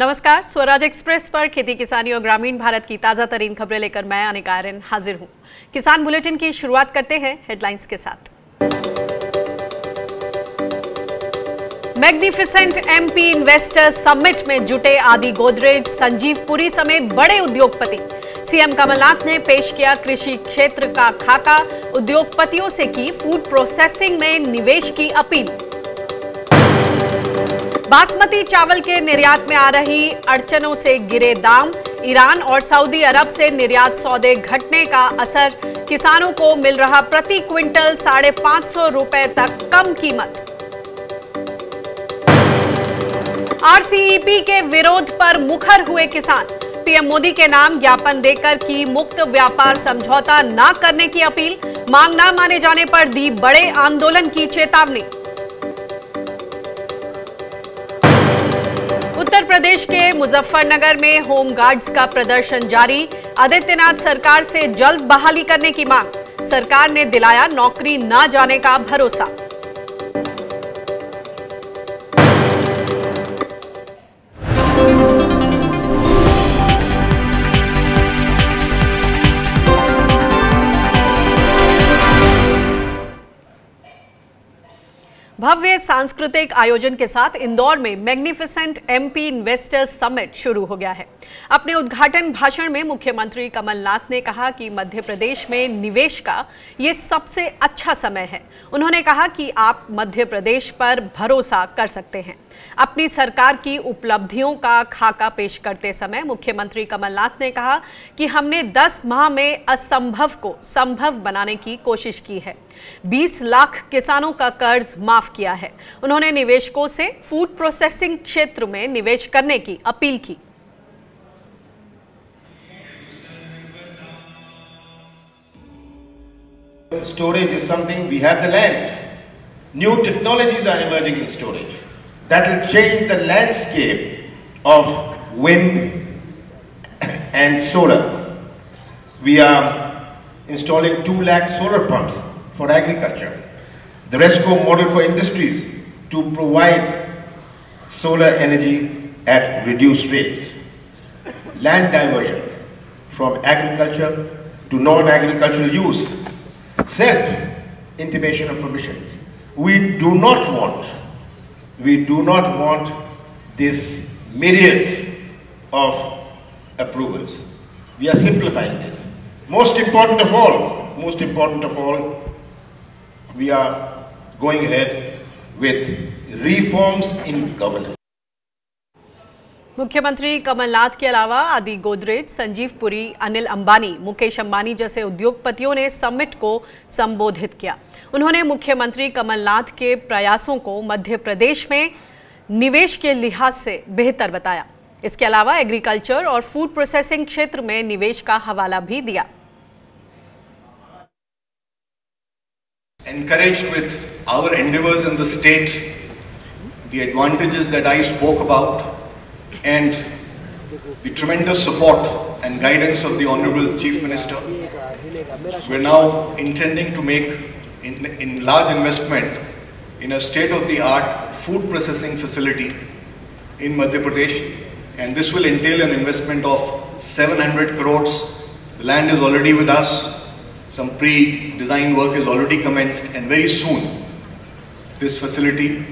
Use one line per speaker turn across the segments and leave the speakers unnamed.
नमस्कार, स्वराज एक्सप्रेस पर खेती किसानी और ग्रामीण भारत की ताज़ा तरीन खबरें लेकर मैं अनिका हाजिर हूँ। किसान बुलेटिन की शुरुआत करते हैं हेडलाइंस के साथ। मैग्निफिसेंट एमपी इन्वेस्टर समिट में जुटे आदि गोदरेज, संजीव पुरी समेत बड़े उद्योगपति। सीएम कमलनाथ ने पेश किया कृषि क्षेत्र का खाका। उद्योगपतियों से की फ़ूड प्रोसेसिंग में निवेश की अपील। बासमती चावल के निर्यात में आ रही अड़चनों से गिरे दाम। ईरान और सऊदी अरब से निर्यात सौदे घटने का असर। किसानों को मिल रहा प्रति क्विंटल साढ़े पाँच सौ रुपए तक कम कीमत। आरसीईपी के विरोध पर मुखर हुए किसान। पीएम मोदी के नाम ज्ञापन देकर की मुक्त व्यापार समझौता न करने की अपील। मांग न माने जाने पर दी बड़े आंदोलन की चेतावनी। प्रदेश के मुजफ्फरनगर में होमगार्ड्स का प्रदर्शन जारी। आदित्यनाथ सरकार से जल्द बहाली करने की मांग। सरकार ने दिलाया नौकरी न जाने का भरोसा। भव्य सांस्कृतिक आयोजन के साथ इंदौर में मैग्निफिसेंट एमपी इन्वेस्टर्स समिट शुरू हो गया है। अपने उद्घाटन भाषण में मुख्यमंत्री कमलनाथ ने कहा कि मध्य प्रदेश में निवेश का ये सबसे अच्छा समय है। उन्होंने कहा कि आप मध्य प्रदेश पर भरोसा कर सकते हैं। अपनी सरकार की उपलब्धियों का खाका पेश करते समय मुख्यमंत्री कमलनाथ ने कहा कि हमने 10 माह में असंभव को संभव बनाने की कोशिश की है। 20 लाख किसानों का कर्ज माफ़ किया है उन्होंने निवेशकों से फ़ूड प्रोसेसिंग क्षेत्र में निवेश करने की अपील की
Storage is something we have the land. New technologies are emerging in storage that will change the landscape of wind and solar. We are installing 2 lakh solar pumps for agriculture. The RESCO model for industries to provide solar energy at reduced rates. Land diversion from agriculture to non-agricultural use. Self-intimation of permissions. We do not want, we do not want this myriads of approvals. We are simplifying this. Most important of all, most important of all, we are going ahead with reforms in governance.
मुख्यमंत्री कमलनाथ के अलावा आदि गोदरेज, संजीव पुरी, अनिल अंबानी, मुकेश अंबानी जैसे उद्योगपतियों ने summit को संबोधित किया। उन्होंने मुख्यमंत्री कमलनाथ के प्रयासों को मध्य प्रदेश में निवेश के लिहाज से बेहतर बताया। इसके अलावा एग्रीकल्चर और फ़ूड प्रोसेसिंग क्षेत्र में निवेश का हवाला भी दिया।
Encouraged with our endeavors in the state, the advantages that I spoke about, and the tremendous support and guidance of the Honorable Chief Minister, we're now intending to make in, in large investment in a state-of-the-art food processing facility in Madhya Pradesh, and this will entail an investment of 700 crores. The land is already with us. Some pre-design work is already commenced, and very soon this facility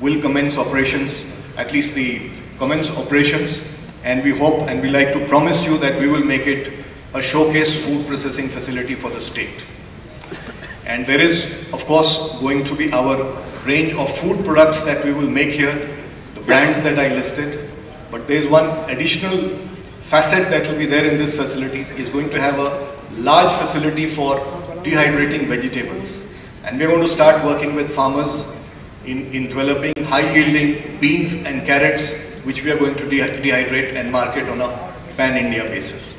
will commence operations, at least the commence operations, and we hope and we like to promise you that we will make it a showcase food processing facility for the state. And there is, of course, going to be our range of food products that we will make here, the brands that I listed. But there is one additional facet that will be there in this facility is going to have a large facility for dehydrating vegetables. And we're going to start working with farmers in, in developing high yielding beans and carrots, which we are going to dehy- dehydrate and market on a pan India basis.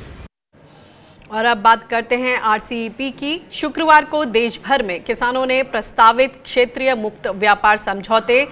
और अब बात करते हैं RCEP की शुक्रवार को देश भर में किसानों ने प्रस्तावित क्षेत्रीय मुक्त व्यापार समझौते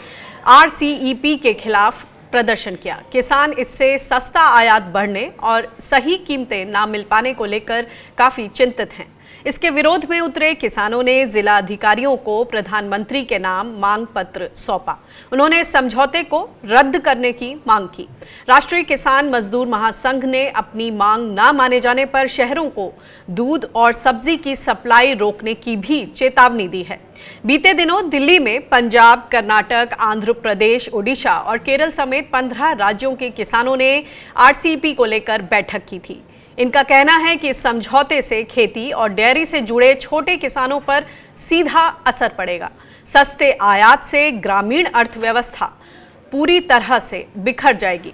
आरसीईपी के खिलाफ प्रदर्शन किया। किसान इससे सस्ता आयात बढ़ने और सही कीमतें ना मिल पाने को लेकर काफ़ी चिंतित हैं। इसके विरोध में उतरे किसानों ने जिला अधिकारियों को प्रधानमंत्री के नाम मांग पत्र सौंपा। उन्होंने समझौते को रद्द करने की मांग की। राष्ट्रीय किसान मजदूर महासंघ ने अपनी मांग न माने जाने पर शहरों को दूध और सब्ज़ी की सप्लाई रोकने की भी चेतावनी दी है। बीते दिनों दिल्ली में पंजाब, कर्नाटक, आंध्र प्रदेश, ओडिशा और केरल समेत पंद्रह राज्यों के किसानों ने आरसीईपी को लेकर बैठक की थी। इनका कहना है कि इस समझौते से खेती और डेयरी से जुड़े छोटे किसानों पर सीधा असर पड़ेगा। सस्ते आयात से ग्रामीण अर्थव्यवस्था पूरी तरह से बिखर जाएगी।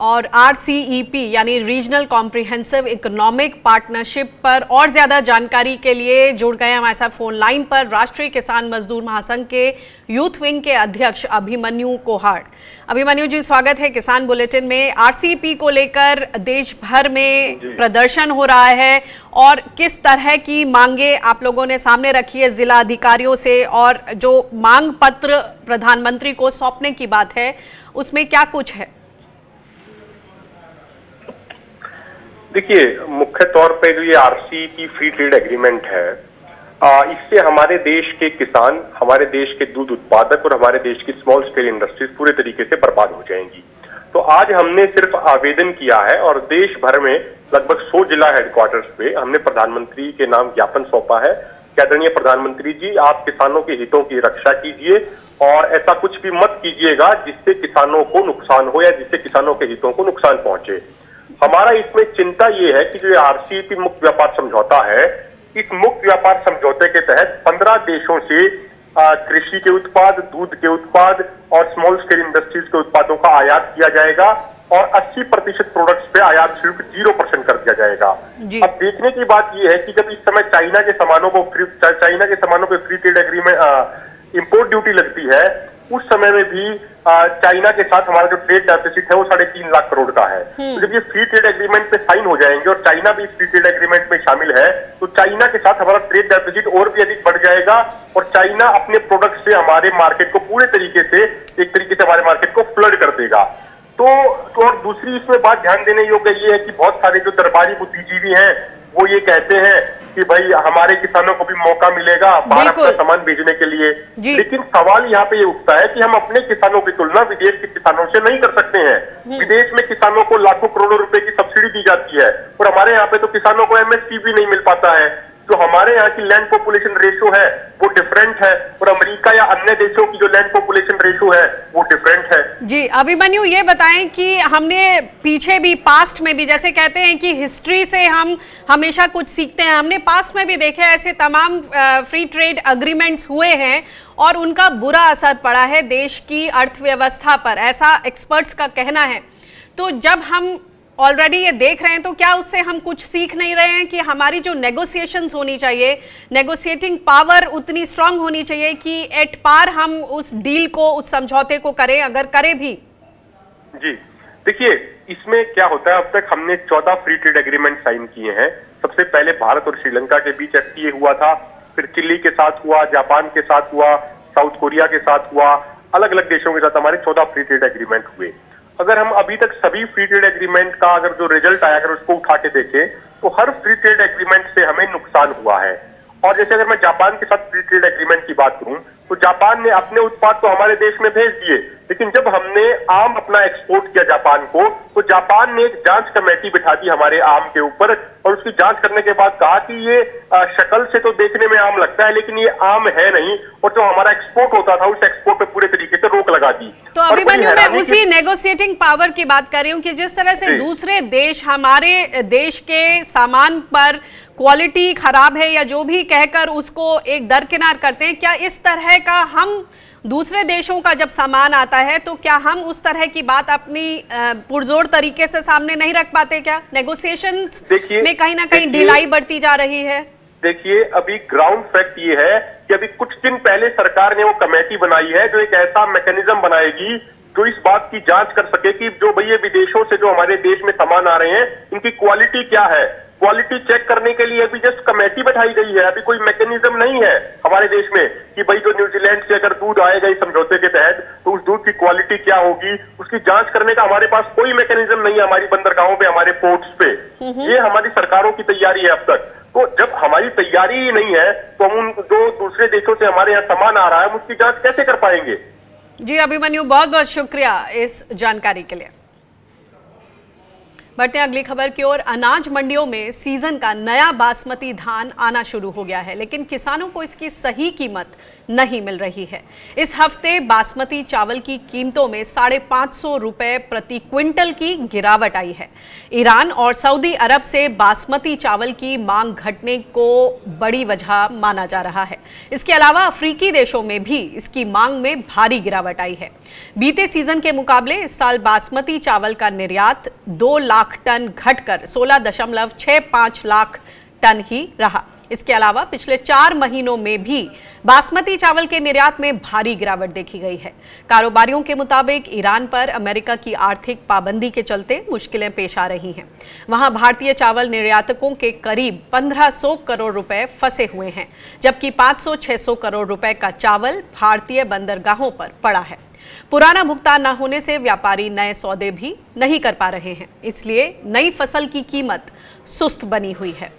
और RCEP यानी रीजनल कॉम्प्रिहेंसिव इकोनॉमिक पार्टनरशिप पर और ज़्यादा जानकारी के लिए जुड़ गए हमारे साथ फ़ोन लाइन पर राष्ट्रीय किसान मजदूर महासंघ के यूथ विंग के अध्यक्ष अभिमन्यु कोहाड़। अभिमन्यु जी स्वागत है किसान बुलेटिन में। आरसीपी को लेकर देश भर में प्रदर्शन हो रहा है और किस तरह की मांगे आप लोगों ने सामने रखी है जिला अधिकारियों से? और जो मांग पत्र प्रधानमंत्री को सौंपने की बात है उसमें क्या कुछ है?
देखिए, मुख्य तौर पे जो ये आरसी की फ्री ट्रेड एग्रीमेंट है इससे हमारे देश के किसान, हमारे देश के दूध उत्पादक और हमारे देश की स्मॉल स्केल इंडस्ट्रीज़ पूरे तरीके से बर्बाद हो जाएँगी। तो आज हमने सिर्फ़ आवेदन किया है और देश भर में लगभग 100 जिला हेडक्वार्टर्स पे हमने प्रधानमंत्री के नाम ज्ञापन सौंपा है। आदरणीय प्रधानमंत्री जी, आप किसानों के हितों की रक्षा कीजिए और ऐसा कुछ भी मत कीजिएगा जिससे किसानों को नुकसान हो या जिससे किसानों के हितों को नुकसान पहुँचे। हमारा इसमें चिंता ये है कि जो आरसीईपी मुक्त व्यापार समझौता है इस मुक्त व्यापार समझौते के तहत पंद्रह देशों से कृषि के उत्पाद दूध के उत्पाद और स्मॉल स्केल इंडस्ट्रीज़ के उत्पादों का आयात किया जाएगा और 80 प्रतिशत प्रोडक्ट्स पे आयात शुल्क ज़ीरो परसेंट कर दिया जाएगा। अब देखने की बात यह है कि जब इस समय चाइना के सामानों को फ्री चाइना के सामानों पे free trade agreement import duty लगती है उस समय में भी चाइना के साथ हमारा जो ट्रेड डेफिसिट है वो साढ़े तीन लाख करोड़ का है हम्म। तो जब ये फ्री ट्रेड एग्रीमेंट पे साइन हो जाएँगे और चाइना भी फ्री ट्रेड एग्रीमेंट में शामिल है तो चाइना के साथ हमारा ट्रेड डेफिसिट और भी अधिक बढ़ जाएगा और चाइना अपने प्रोडक्ट से हमारे मार्केट को पूरे तरीके से एक तरीके से हमारे मार्केट को फ्लड कर देगा तो, तो और दूसरी इसमें बात ध्यान देने योग्य ये है कि बहुत सारे जो दरबारी बुद्धिजीवी हैं वो ये कहते हैं कि भाई हमारे किसानों को भी मौका मिलेगा भारत का सामान भेजने के लिए। लेकिन सवाल यहाँ पे ये उठता है कि हम अपने किसानों की तुलना विदेश के किसानों से नहीं कर सकते हैं। हम्म। विदेश में किसानों को लाखों करोड़ों रुपए की सब्सिडी दी जाती है और हमारे यहाँ पे तो किसानों को एमएसपी भी नहीं मिल पाता है। जो हमारे यहाँ की लैंड पॉपुलेशन रेशियो है, वो डिफरेंट है। और अमेरिका या अन्य देशों की जो लैंड पॉपुलेशन रेशियो है, वो डिफरेंट है।
जी, अभिमन्यु, ये बताएँ कि हमने पीछे भी पास्ट में भी, जैसे कहते हैं कि हिस्ट्री से हम हमेशा कुछ सीखते हैं। हमने पास्ट में भी देखे, ऐसे तमाम फ्री ट्रेड अग्रीमेंट्स हुए हैं और उनका बुरा असर पड़ा है देश की अर्थव्यवस्था पर, ऐसा एक्सपर्ट्स का कहना है। तो जब हम ऑलरेडी ये देख रहे हैं तो क्या उससे हम कुछ सीख नहीं रहे हैं कि हमारी जो नेगोशिएशन होनी चाहिए नेगोशिएटिंग पावर उतनी स्ट्रांग होनी चाहिए कि एट पार हम उस डील को, उस समझौते को करें, अगर करें भी।
जी। देखिए, इसमें क्या होता है, अब तक हमने चौदह फ्री ट्रेड एग्रीमेंट साइन किए हैं। सबसे पहले भारत और श्रीलंका के बीच एफ़ हुआ था, फिर चिल्ली के साथ हुआ, जापान के साथ हुआ, साउथ कोरिया के साथ हुआ अलग अलग देशों के साथ हमारे चौदह फ्री ट्रेड एग्रीमेंट हुए। अगर हम अभी तक सभी फ्री ट्रेड एग्रीमेंट का अगर जो रिज़ल्ट आया, अगर उसको उठा के देखें तो हर फ्री ट्रेड एग्रीमेंट से हमें नुकसान हुआ है। और जैसे अगर मैं जापान के साथ फ्री ट्रेड एग्रीमेंट की बात करूँ तो जापान ने अपने उत्पाद तो हमारे देश में भेज दिए लेकिन जब हमने आम अपना एक्सपोर्ट किया जापान को तो जापान ने एक जाँच कमेटी बिठा दी हमारे आम के ऊपर और उसकी जाँच करने के बाद कहा कि ये शक्ल से तो देखने में आम लगता है लेकिन ये आम है नहीं और जो हमारा एक्सपोर्ट होता था उस एक्सपोर्ट पे पूरे तरीके से रोक लगा दी।
तो अभी मैं उसी नेगोशिएटिंग पावर की बात कर रही हूँ कि जिस तरह से दूसरे देश हमारे देश के सामान पर क्वालिटी खराब है या जो भी कहकर उसको एक दरकिनार करते हैं क्या इस तरह का हम दूसरे देशों का जब सामान आता है तो क्या हम उस तरह की बात अपनी पुरजोर तरीके से सामने नहीं रख पाते क्या? नेगोशिएशन में कहीं ना कहीं ढिलाई बढ़ती जा रही है।
देखिए अभी ग्राउंड फैक्ट ये है कि अभी कुछ दिन पहले सरकार ने वो कमेटी बनाई है जो एक ऐसा मैकेनिज्म बनाएगी जो इस बात की जाँच कर सके कि जो भैया विदेशों से जो हमारे देश में सामान आ रहे हैं इनकी क्वालिटी क्या है। क्वालिटी चेक करने के लिए अभी जस्ट कमेटी बैठाई गई है। अभी कोई मैकेनिज्म नहीं है हमारे देश में कि भाई जो न्यूजीलैंड से अगर दूध आएगा इस समझौते के तहत तो उस दूध की क्वालिटी क्या होगी? उसकी जाँच करने का हमारे पास कोई मैकेनिज्म नहीं है हमारी बंदरगाहों पे हमारे पोर्ट्स पे। ये हमारी सरकारों की तैयारी है अब तक। तो जब हमारी तैयारी ही नहीं है तो हम उन जो दूसरे देशों से हमारे यहाँ सामान आ रहा है हम उसकी जाँच कैसे कर पाएँगे?
जी अभिमन्यु बहुत बहुत शुक्रिया इस जानकारी के लिए। बढ़ते हैं अगली खबर की ओर। अनाज मंडियों में सीज़न का नया बासमती धान आना शुरू हो गया है, लेकिन किसानों को इसकी सही कीमत नहीं मिल रही है। इस हफ़्ते बासमती चावल की कीमतों में साढ़े पाँच सौ रुपये प्रति क्विंटल की गिरावट आई है। ईरान और सऊदी अरब से बासमती चावल की मांग घटने को बड़ी वजह माना जा रहा है। इसके अलावा अफ्रीकी देशों में भी इसकी मांग में भारी गिरावट आई है। बीते सीज़न के मुकाबले इस साल बासमती चावल का निर्यात दो लाख टन घटकर सोलह दशमलव छह पाँच लाख टन ही रहा। इसके अलावा पिछले चार महीनों में भी बासमती चावल के निर्यात में भारी गिरावट देखी गई है। कारोबारियों के मुताबिक ईरान पर अमेरिका की आर्थिक पाबंदी के चलते मुश्किलें पेश आ रही हैं। वहाँ भारतीय चावल निर्यातकों के करीब 1500 करोड़ रुपए फंसे हुए हैं, जबकि 500-600 करोड़ रुपए का चावल भारतीय बंदरगाहों पर पड़ा है। पुराना भुगतान न होने से व्यापारी नए सौदे भी नहीं कर पा रहे हैं। इसलिए नई फ़सल की कीमत सुस्त बनी हुई है।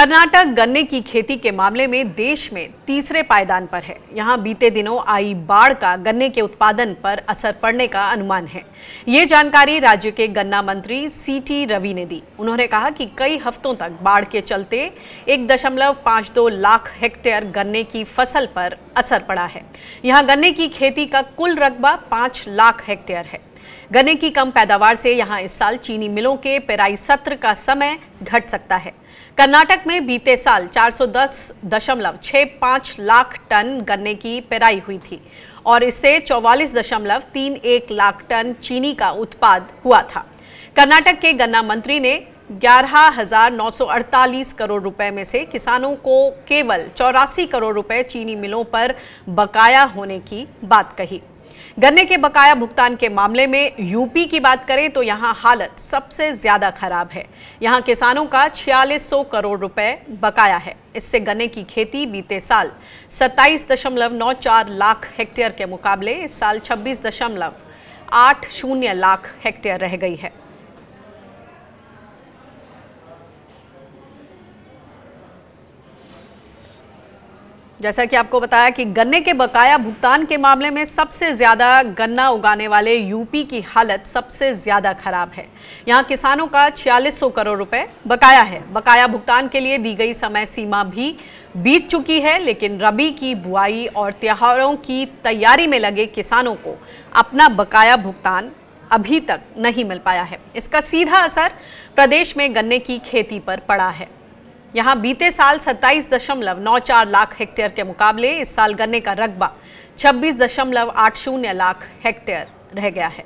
कर्नाटक गन्ने की खेती के मामले में देश में तीसरे पायदान पर है। यहाँ बीते दिनों आई बाढ़ का गन्ने के उत्पादन पर असर पड़ने का अनुमान है। ये जानकारी राज्य के गन्ना मंत्री सी टी रवि ने दी। उन्होंने कहा कि कई हफ्तों तक बाढ़ के चलते एक दशमलव पाँच दो लाख हेक्टेयर गन्ने की फ़सल पर असर पड़ा है। यहाँ गन्ने की खेती का कुल रकबा पाँच लाख हेक्टेयर है। गन्ने की कम पैदावार से यहाँ इस साल चीनी मिलों के पेराई सत्र का समय घट सकता है। कर्नाटक में बीते साल 410.65 लाख टन गन्ने की पेराई हुई थी और इससे 44.31 लाख टन चीनी का उत्पाद हुआ था। कर्नाटक के गन्ना मंत्री ने 11,948 करोड़ रुपए में से किसानों को केवल चौरासी करोड़ रुपए चीनी मिलों पर बकाया होने की बात कही। गन्ने के बकाया भुगतान के मामले में यूपी की बात करें तो यहाँ हालत सबसे ज़्यादा खराब है। यहाँ किसानों का 4600 करोड़ रुपए बकाया है। इससे गन्ने की खेती बीते साल 27.94 लाख हेक्टेयर के मुकाबले इस साल 26.80 लाख हेक्टेयर रह गई है। जैसा कि आपको बताया कि गन्ने के बकाया भुगतान के मामले में सबसे ज़्यादा गन्ना उगाने वाले यूपी की हालत सबसे ज़्यादा खराब है। यहाँ किसानों का 4600 करोड़ रुपए बकाया है। बकाया भुगतान के लिए दी गई समय सीमा भी बीत चुकी है, लेकिन रबी की बुआई और त्योहारों की तैयारी में लगे किसानों को अपना बकाया भुगतान अभी तक नहीं मिल पाया है। इसका सीधा असर प्रदेश में गन्ने की खेती पर पड़ा है। यहाँ बीते साल 27.94 लाख हेक्टेयर के मुकाबले इस साल गन्ने का रकबा 26.80 लाख हेक्टेयर रह गया है।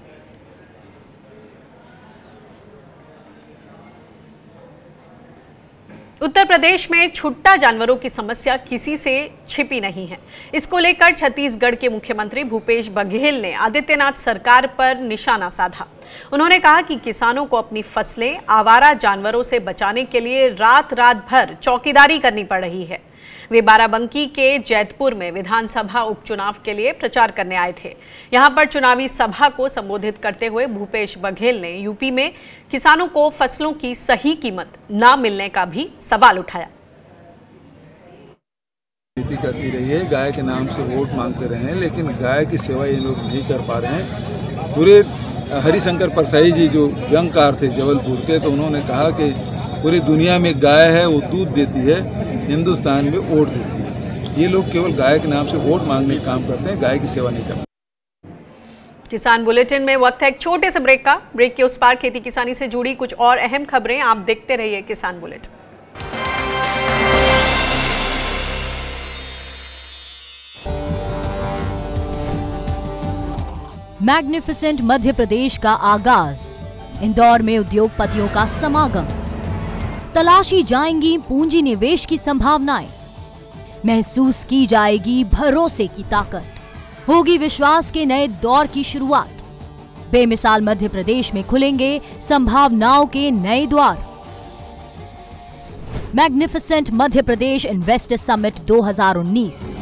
उत्तर प्रदेश में छुट्टा जानवरों की समस्या किसी से छिपी नहीं है। इसको लेकर छत्तीसगढ़ के मुख्यमंत्री भूपेश बघेल ने आदित्यनाथ सरकार पर निशाना साधा। उन्होंने कहा कि किसानों को अपनी फ़सलें, आवारा जानवरों से बचाने के लिए रात रात भर चौकीदारी करनी पड़ रही है। वे बाराबंकी के जैतपुर में विधानसभा उपचुनाव के लिए प्रचार करने आए थे। यहाँ पर चुनावी सभा को संबोधित करते हुए भूपेश बघेल ने यूपी में किसानों को फ़सलों की सही कीमत न मिलने का भी सवाल उठाया।
नीति करती रही है, गाय के नाम से वोट मांगते रहे हैं, लेकिन गाय की सेवा ये लोग नहीं कर पा रहे हैं। पूरे हरिशंकर परसाई जी जो व्यंगकार थे जबलपुर के तो उन्होंने कहा कि पूरी दुनिया में गाय है, वो दूध देती है, हिंदुस्तान में वोट देती है। ये लोग केवल गाय के नाम से वोट मांगने का काम करते हैं, गाय की सेवा नहीं करते।
किसान बुलेटिन में वक्त है एक छोटे से ब्रेक का। ब्रेक के उस पार खेती किसानी से जुड़ी कुछ और अहम खबरें, आप देखते रहिए किसान बुलेटिन।
मैग्निफिसेंट मध्य प्रदेश का आगाज़। इंदौर में उद्योगपतियों का समागम। तलाशी जाएँगी पूंजी निवेश की संभावनाएँ। महसूस की जाएगी भरोसे की ताकत। होगी विश्वास के नए दौर की शुरुआत। बेमिसाल मध्य प्रदेश में खुलेंगे संभावनाओं के नए द्वार। Magnificent Madhya Pradesh investor summit 2019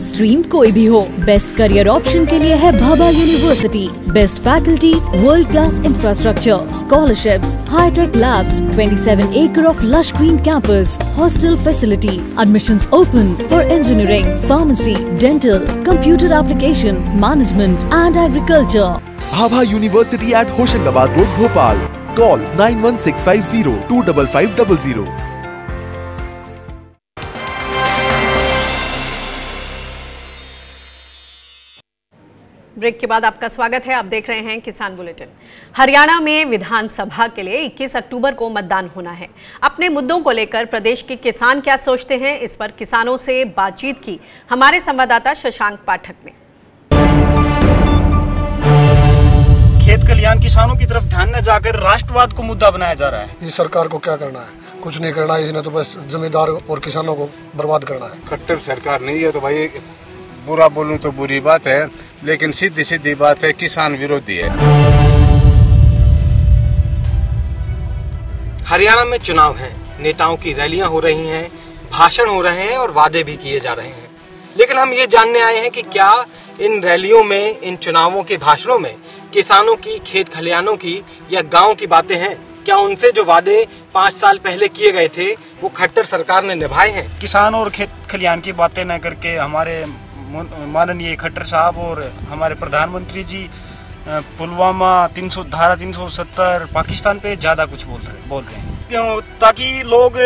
stream कोई भी हो बेस्ट करियर ऑप्शन के लिए है Bhabha university best faculty world class infrastructure scholarship high hitech labs 27 acre of lush green campus hostel facility admission open for engineering pharmacy dental computer application management and agriculture
Bhabha university at Hoshangabad road Bhopal call nine one
six five zero two double five double zero break के बाद आपका स्वागत है। आप देख रहे हैं किसान बुलेटिन। हरियाणा में विधानसभा के लिए 21 अक्टूबर को मतदान होना है। अपने मुद्दों को लेकर प्रदेश के किसान क्या सोचते हैं इस पर किसानों से बातचीत की हमारे संवाददाता शशांक पाठक ने।
खेत कल्याण किसानों की तरफ़ ध्यान न जाकर राष्ट्रवाद को मुद्दा बनाया जा रहा है।
इस सरकार को क्या करना है? कुछ नहीं करना है इसने तो बस जमींदार और किसानों को बर्बाद करना है।
खट्टर सरकार नहीं है तो भाई बुरा बोलूँ तो बुरी बात है लेकिन सीधी सीधी बात है किसान विरोधी है।
हरियाणा में चुनाव है। नेताओं की रैलियाँ हो रही हैं भाषण हो रहे हैं और वादे भी किए जा रहे हैं। लेकिन हम ये जानने आए हैं कि क्या इन रैलियों में इन चुनावों के भाषणों में किसानों की खेत खलियानों की या गाँव की बातें हैं? क्या उनसे जो वादे पाँच साल पहले किए गए थे वो खट्टर सरकार ने निभाए हैं?
किसान और खेत खलियान की बातें न करके हमारे माननीय खट्टर साहब और हमारे प्रधानमंत्री जी पुलवामा 300 धारा 370 पाकिस्तान पे ज़्यादा कुछ बोल रहे बोल रहे हैं। क्यों? ताकि लोग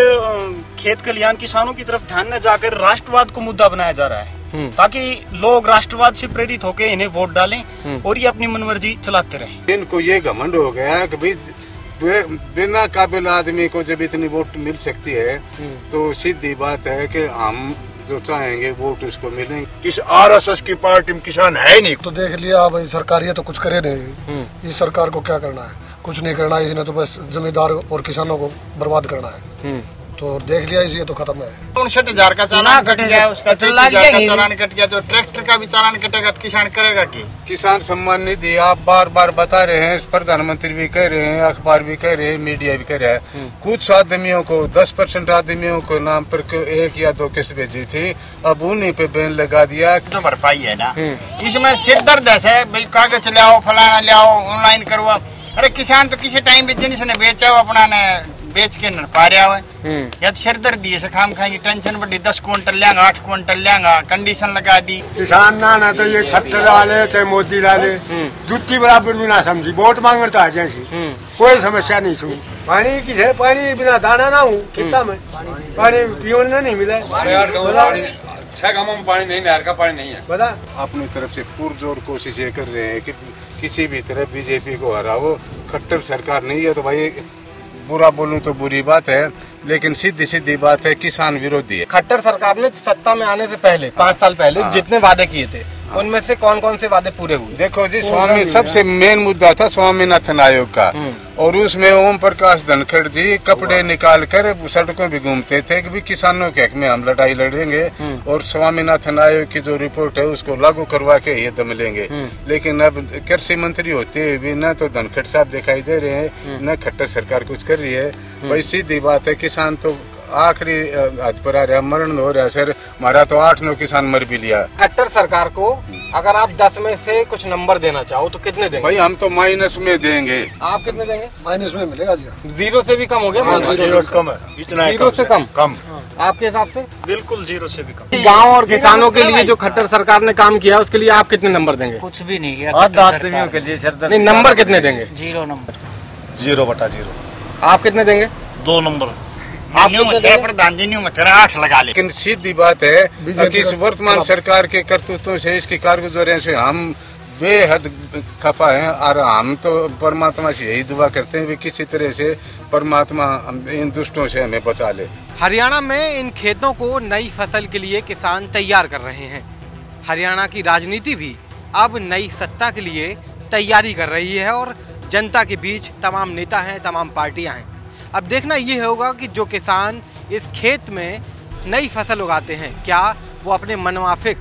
खेत कल्याण किसानों की तरफ़ ध्यान न जाकर राष्ट्रवाद को मुद्दा बनाया जा रहा है। ताकि लोग राष्ट्रवाद से प्रेरित होकर इन्हें वोट डालें और ये अपनी मनमर्जी चलाते रहे।
इनको ये घमंड हो गया कि भाई बिना काबिल आदमी को जब इतनी वोट मिल सकती है तो सीधी बात है कि हम जो चाहेंगे वोट उसको मिलेंगे
किस आरएसएस की पार्टी में किसान है नहीं। तो देख लिया भाई सरकार ये तो कुछ करे नहीं। इस सरकार को क्या करना है? कुछ नहीं करना है इसने तो बस जमींदार और किसानों को बर्बाद करना है। तो देख लिया इसी तो खत्म है।
उनसठ हज़ार का चालान कट गया उसका हज़ार का चालान कट गया तो ट्रैक्टर का भी चालान कटेगा तो किसान करेगा की?
किसान सम्मान निधि आप बार बार बता रहे हैं प्रधानमंत्री भी कह रहे हैं अखबार भी कह रहे हैं मीडिया भी कह रहा है। कुछ आदमियों को 10 परसेंट आदमियों को नाम पर को एक या दो किस्त भेजी थी अब उन्हीं पे बैन लगा दिया।
तो भरपाई है ना। इसमें सिर दर्द है भाई कागज़ ले आओ फलाना ले आओ ऑनलाइन करवा अरे किसान तो किसी टाइम भी जिसने बेचा हो अपना ने बेच के न पा रहा है या तो सिर दर्द ही है खाम खाएँगे टेंशन बड़ी दस क्विंटल लेंगा आठ क्विंटल लेंगा कंडीशन लगा दी।
किसान ना ना तो ये खट्टर डाले चाहे मोदी डाले जुत्ती बराबर भी ना समझी वोट मांगने तो आ जैसी कोई समस्या नहीं सुनी पानी किसे पानी बिना दाना ना हूँ कितना में। पानी पीने नहीं मिला।
छह गाँवों में पानी नहीं नहर का पानी नहीं है।
बता।
अपनी तरफ़ से पुरजोर कोशिश ये कर रहे हैं कि किसी भी तरह बीजेपी को हराओ खट्टर सरकार नहीं है तो भाई बुरा बोलूँ तो बुरी बात है लेकिन सीधी सीधी बात है किसान विरोधी है।
खट्टर सरकार ने सत्ता में आने से पहले पाँच साल पहले जितने वादे किए थे उनमें से कौन कौन से वादे पूरे हुए?
देखो जी स्वामी सबसे मेन मुद्दा था स्वामीनाथन आयोग का। और उसमें ओम प्रकाश धनखड़ जी कपड़े निकाल कर सड़कों भी घूमते थे कि भी किसानों के हक में हम लड़ाई लड़ेंगे। और स्वामीनाथन आयोग की जो रिपोर्ट है उसको लागू करवा के ये दम लेंगे। लेकिन अब कृषि मंत्री होते हुए भी न तो धनखड़ साहब दिखाई दे रहे हैं न खट्टर सरकार कुछ कर रही है। भाई सीधी बात है किसान तो आखिरी हद पर आ रहा है मरण हो रहा है सर। हमारा तो आठ नौ किसान मर भी लिया।
खट्टर सरकार को अगर आप दस में से कुछ नंबर देना चाहो तो कितने देंगे?
भाई हम तो माइनस में देंगे।
आप कितने देंगे?
माइनस में मिलेगा जी।
ज़ीरो से भी कम हो गया?
हाँ, ज़ीरो से कम है।
इतना
ज़ीरो से कम?
कम।
आपके हिसाब से?
बिल्कुल ज़ीरो से भी कम।
गाँव और किसानों के लिए जो खट्टर सरकार ने काम किया उसके लिए आप कितने नंबर देंगे?
कुछ भी नहीं किया के लिए सर
नहीं नंबर कितने देंगे?
Zero number.
ज़ीरो बटा ज़ीरो।
आप कितने देंगे?
दो नंबर।
प्रधान जी मत आठ लगा ले।
लेकिन सीधी बात है कि इस वर्तमान सरकार के करतूतों से इसकी कारगुजारियों से हम बेहद खफा हैं और हम तो परमात्मा से यही दुआ करते हैं कि किसी तरह से परमात्मा इन दुष्टों से हमें बचा ले।
हरियाणा में इन खेतों को नई फ़सल के लिए किसान तैयार कर रहे हैं। हरियाणा की राजनीति भी अब नई सत्ता के लिए तैयारी कर रही है और जनता के बीच तमाम नेता हैं तमाम पार्टियाँ हैं। अब देखना ये होगा कि जो किसान इस खेत में नई फ़सल उगाते हैं, क्या वो अपने मनवाफिक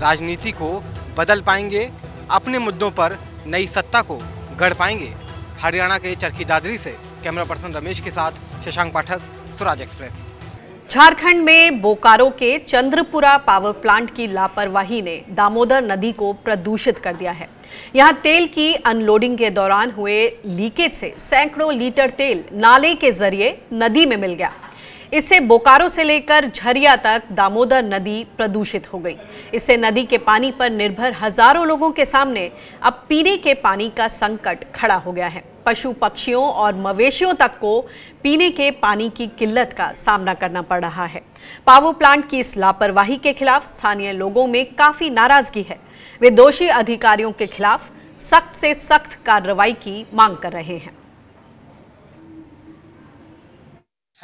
राजनीति को बदल पाएँगे, अपने मुद्दों पर नई सत्ता को गढ़ पाएँगे? हरियाणा के चरखी दादरी से कैमरा पर्सन रमेश के साथ शशांक पाठक, स्वराज एक्सप्रेस।
झारखंड में बोकारो के चंद्रपुरा पावर प्लांट की लापरवाही ने दामोदर नदी को प्रदूषित कर दिया है। यहाँ तेल की अनलोडिंग के दौरान हुए लीकेज से सैकड़ों लीटर तेल नाले के ज़रिए नदी में मिल गया। इससे बोकारो से लेकर झरिया तक दामोदर नदी प्रदूषित हो गई। इससे नदी के पानी पर निर्भर हज़ारों लोगों के सामने अब पीने के पानी का संकट खड़ा हो गया है। पशु पक्षियों और मवेशियों तक को पीने के पानी की किल्लत का सामना करना पड़ रहा है। पावर प्लांट की इस लापरवाही के खिलाफ स्थानीय लोगों में काफ़ी नाराज़गी है। वे दोषी अधिकारियों के खिलाफ सख्त से सख्त कार्रवाई की मांग कर रहे हैं।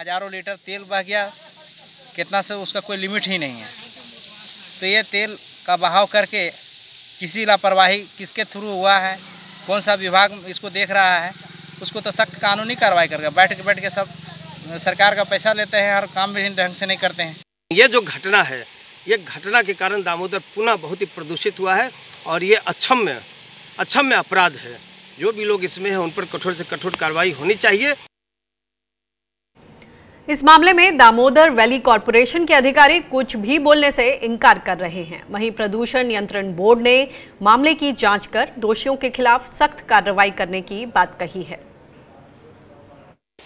हज़ारों लीटर तेल बह गया, कितना से उसका कोई लिमिट ही नहीं है। तो ये तेल का बहाव करके किसी लापरवाही किसके थ्रू हुआ है, कौन सा विभाग इसको देख रहा है, उसको तो सख्त कानूनी कार्रवाई करेगा बैठ के बैठ के सब सरकार का पैसा लेते हैं और काम भी ढंग से नहीं करते हैं।
ये जो घटना है, ये घटना के कारण दामोदर पुनः बहुत ही प्रदूषित हुआ है और ये अक्षम्य अक्षम्य अपराध है। जो भी लोग इसमें हैं, उन पर कठोर से कठोर कार्रवाई होनी चाहिए।
इस मामले में दामोदर वैली कॉरपोरेशन के अधिकारी कुछ भी बोलने से इनकार कर रहे हैं। वहीं प्रदूषण नियंत्रण बोर्ड ने मामले की जाँच कर दोषियों के खिलाफ सख्त कार्रवाई करने की बात कही है।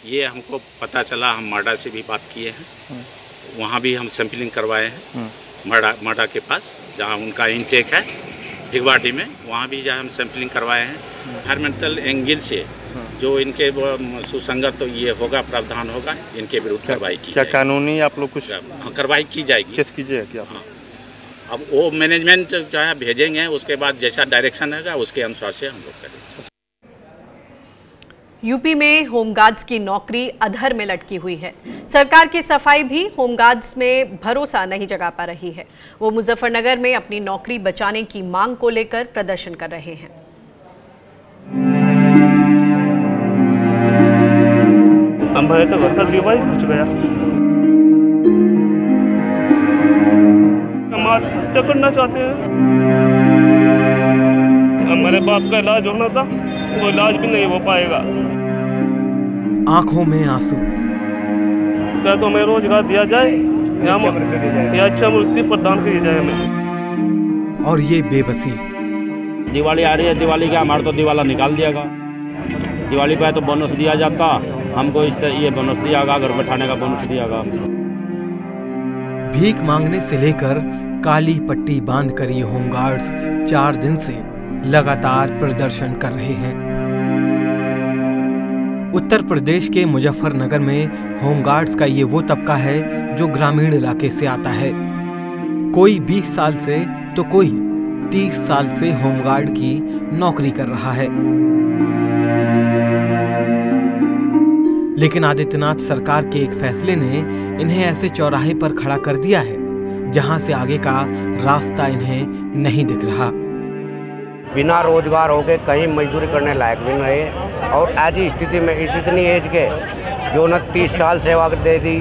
ये हमको पता चला, हम माडा से भी बात किए हैं। वहाँ भी हम सैंपलिंग करवाए हैं माडा माडा के पास, जहाँ उनका इनटेक है, भिगवाटी में। वहाँ भी जहाँ हम सैंपलिंग करवाए हैं। एनवायरमेंटल एंगल से जो इनके सुसंगत तो ये होगा प्रावधान होगा इनके विरुद्ध कार्रवाई की
क्या कानूनी आप लोग कुछ
हाँ, कार्रवाई की जाएगी।
किस कीजिए क्या
हाँ। अब वो मैनेजमेंट जो है भेजेंगे उसके बाद जैसा डायरेक्शन होगा उसके अनुसार से हम लोग करेंगे।
यूपी में होमगार्ड्स की नौकरी अधर में लटकी हुई है। सरकार की सफ़ाई भी होमगार्ड्स में भरोसा नहीं जगा पा रही है। वो मुजफ्फरनगर में अपनी नौकरी बचाने की मांग को लेकर प्रदर्शन कर रहे हैं।
हम भरे तो घर का दीवार घुस गया। हम आत्महत्या करना चाहते हैं। हमारे बाप का इलाज होना था वो इलाज भी नहीं हो पाएगा।
आँखों में आँसू।
क्या तो हमें रोज़गार दिया जाए या हम- या अच्छा मृत्यु प्रदान की जाए हमें।
और ये बेबसी।
दिवाली आ रही है दिवाली का हमारा तो दिवाला निकाल दिएगा दिवाली पे तो बोनस दिया जाता। हमको इस तरह ये बोनस दियागा घर बैठाने का बोनस दियागा
भीख मांगने से लेकर काली पट्टी बांधकर ये होमगार्ड्स चार दिन से लगातार प्रदर्शन कर रहे हैं। उत्तर प्रदेश के मुजफ्फरनगर में होमगार्ड्स का ये वो तबका है जो ग्रामीण इलाके से आता है। कोई 20 साल से तो कोई 30 साल से होमगार्ड की नौकरी कर रहा है। लेकिन आदित्यनाथ सरकार के एक फैसले ने इन्हें ऐसे चौराहे पर खड़ा कर दिया है जहाँ से आगे का रास्ता इन्हें नहीं दिख रहा।
बिना रोज़गार हो के कहीं मजदूरी करने लायक भी नहीं है और ऐसी स्थिति में इतनी एज के जो न तीस साल सेवा दे दी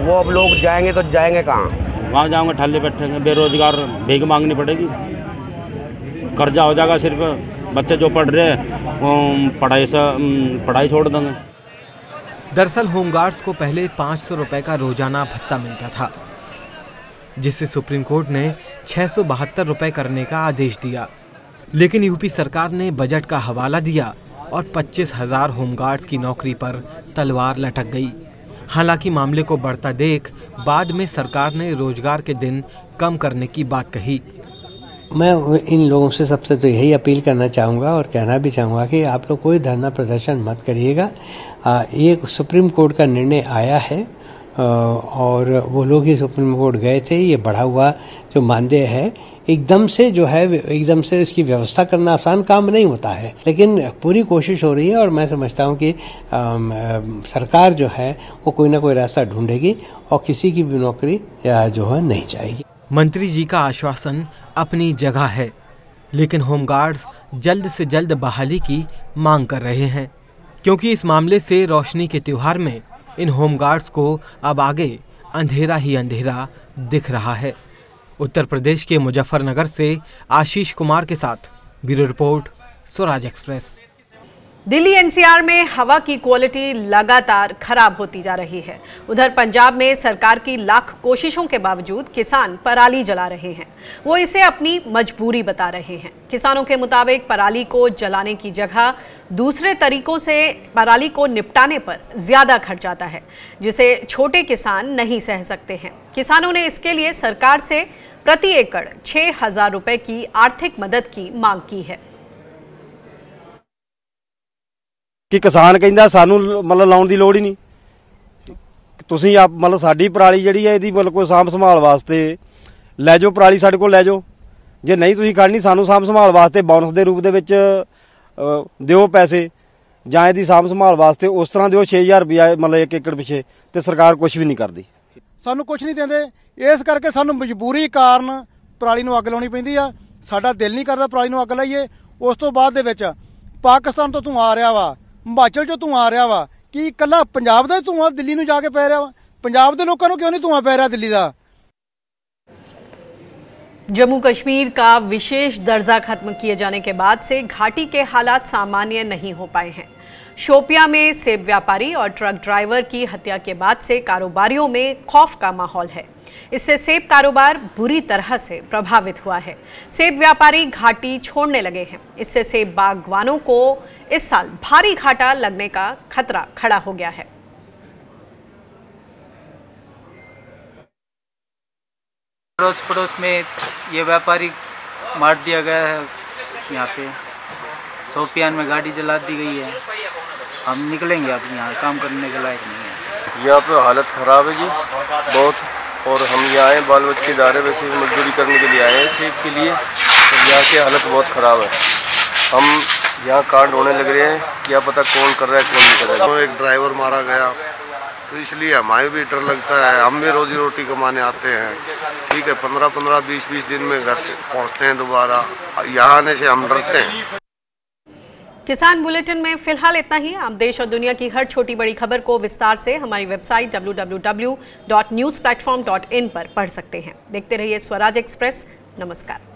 वो अब लोग जाएँगे तो जाएँगे कहाँ?
वहाँ जाऊँगे ठल्ले बैठेंगे बेरोजगार भीख मांगनी पड़ेगी। कर्जा हो जाएगा सिर्फ़ बच्चे जो पढ़ रहे हैं वो पढ़ाई से पढ़ाई छोड़ देंगे।
दरअसल होमगार्ड्स को पहले पाँच सौ रुपये का रोज़ाना भत्ता मिलता था, जिसे सुप्रीम कोर्ट ने छः सौ बहत्तर करने का आदेश दिया। लेकिन यूपी सरकार ने बजट का हवाला दिया और पच्चीस हज़ार होमगार्ड्स की नौकरी पर तलवार लटक गई। हालाँकि मामले को बढ़ता देख बाद में सरकार ने रोज़गार के दिन कम करने की बात कही।
मैं इन लोगों से सबसे तो यही अपील करना चाहूँगा और कहना भी चाहूँगा कि आप लोग कोई धरना प्रदर्शन मत करिएगा। ये सुप्रीम कोर्ट का निर्णय आया है और वो लोग ही सुप्रीम कोर्ट गए थे ये बढ़ा हुआ जो मानदेय है एकदम से जो है एकदम से इसकी व्यवस्था करना आसान काम नहीं होता है। लेकिन पूरी कोशिश हो रही है और मैं समझता हूँ कि आम, सरकार जो है वो कोई ना कोई रास्ता ढूंढेगी और किसी की भी नौकरी जो है नहीं जाएगी।
मंत्री जी का आश्वासन अपनी जगह है, लेकिन होमगार्ड्स जल्द से जल्द बहाली की मांग कर रहे हैं, क्योंकि इस मामले से रोशनी के त्यौहार में इन होमगार्ड्स को अब आगे अंधेरा ही अंधेरा दिख रहा है। उत्तर प्रदेश के मुजफ्फरनगर से आशीष कुमार के साथ bureau report, Swaraj express.
Delhi NCR में हवा की क्वालिटी लगातार खराब होती जा रही है। उधर पंजाब में सरकार की लाख कोशिशों के बावजूद किसान पराली जला रहे हैं। वो इसे अपनी मजबूरी बता रहे हैं। किसानों के मुताबिक पराली को जलाने की जगह दूसरे तरीकों से पराली को निपटाने पर ज़्यादा खर्च आता है, जिसे छोटे किसान नहीं सह सकते हैं। किसानों ने इसके लिए सरकार से प्रति एकड़ छह हज़ार रुपए की आर्थिक मदद की मांग की है।
ਕਿ ਕਿਸਾਨ ਕਹਿੰਦਾ ਸਾਨੂੰ ਮਤਲਬ ਲਾਉਣ ਦੀ ਲੋੜ ਹੀ ਨਹੀਂ। ਤੁਸੀਂ ਆਪ, ਮਤਲਬ ਸਾਡੀ ਪਰਾਲੀ ਜਿਹੜੀ ਹੈ, ਇਹਦੀ ਮਤਲਬ ਕੋਈ ਸਾਂਭ ਸੰਭਾਲ ਵਾਸਤੇ ਲੈ ਜਾਓ, ਪਰਾਲੀ ਸਾਡੇ ਕੋਲ ਲੈ ਜਾਓ। ਜੇ ਨਹੀਂ ਤੁਸੀਂ ਖੜਨੀ ਸਾਨੂੰ ਸਾਂਭ ਸੰਭਾਲ ਵਾਸਤੇ ਬੋਨਸ ਦੇ ਰੂਪ ਦੇ ਵਿੱਚ ਦਿਓ ਪੈਸੇ। ਜਾਂ ਇਹਦੀ ਸਾਂਭ ਸੰਭਾਲ ਵਾਸਤੇ ਉਸ ਤਰ੍ਹਾਂ ਦਿਓ 6000 ਰੁਪਇਆ, ਮਤਲਬ ਇੱਕ ਏਕੜ ਪਿਛੇ, ਤੇ ਸਰਕਾਰ ਕੁਝ ਵੀ ਨਹੀਂ ਕਰਦੀ।
ਸਾਨੂੰ ਕੁਝ ਨਹੀਂ ਦਿੰਦੇ। ਇਸ ਕਰਕੇ ਸਾਨੂੰ ਮਜਬੂਰੀ ਕਾਰਨ ਪਰਾਲੀ ਨੂੰ ਅੱਗ ਲਾਉਣੀ ਪੈਂਦੀ ਆ। ਸਾਡਾ ਦਿਲ ਨਹੀਂ ਕਰਦਾ ਪਰਾਲੀ ਨੂੰ ਅੱਗ ਲਾਈਏ। ਉਸ ਤੋਂ ਬਾਅਦ ਦੇ ਵਿੱਚ ਪਾਕਿਸਤਾਨ ਤੋਂ ਤੂੰ ਆ ਰਿਹਾ ਵਾ। ਹਿਮਾਚਲ ਚੋਂ ਤੂੰ ਆ ਰਿਹਾ ਵਾ ਕੀ ਇਕੱਲਾ ਪੰਜਾਬ ਦਾ ਤੂੰ ਆ ਦਿੱਲੀ ਨੂੰ ਜਾ ਕੇ ਪੈ ਰਿਹਾ ਵਾ ਪੰਜਾਬ ਦੇ ਲੋਕਾਂ ਨੂੰ ਕਿਉਂ ਨਹੀਂ ਧੂਆਂ ਪੈ ਰਿਹਾ ਦਿੱਲੀ ਦਾ
जम्मू कश्मीर का विशेष दर्जा खत्म किए जाने के बाद से घाटी के हालात सामान्य नहीं हो पाए हैं शोपिया में सेब व्यापारी और ट्रक ड्राइवर की हत्या के बाद से कारोबारियों में खौफ का माहौल है। इससे सेब कारोबार बुरी तरह से प्रभावित हुआ है। सेब व्यापारी घाटी छोड़ने लगे हैं। इससे सेब बागवानों को इस साल भारी घाटा लगने का खतरा खड़ा हो गया है।
अड़ोस पड़ोस में ये व्यापारी मार दिया गया है। यहाँ पे सोपियान में गाड़ी जला दी गई है। हम निकलेंगे अब यहाँ काम करने के लायक नहीं है।
यहाँ पे हालत ख़राब है जी बहुत। और हम यहाँ आए बाल बच्चे जा रहे वैसे मजदूरी करने के लिए आए हैं सेब के लिए। और यहाँ की हालत बहुत ख़राब है। हम यहाँ कांड होने लग रहे हैं क्या पता कौन कर रहा है कौन नहीं कर रहा है।
तो एक ड्राइवर मारा गया। तो इसलिए हमारे भी डर लगता है हम भी रोजी रोटी कमाने आते हैं। ठीक है पंद्रह पंद्रह बीस बीस दिन में घर से पहुँचते हैं दोबारा। यहाँ आने से हम डरते हैं।
किसान बुलेटिन में फ़िलहाल इतना ही। आप देश और दुनिया की हर छोटी बड़ी खबर को विस्तार से हमारी वेबसाइट www.newsplatform.in पर पढ़ सकते हैं। देखते रहिए स्वराज एक्सप्रेस। नमस्कार।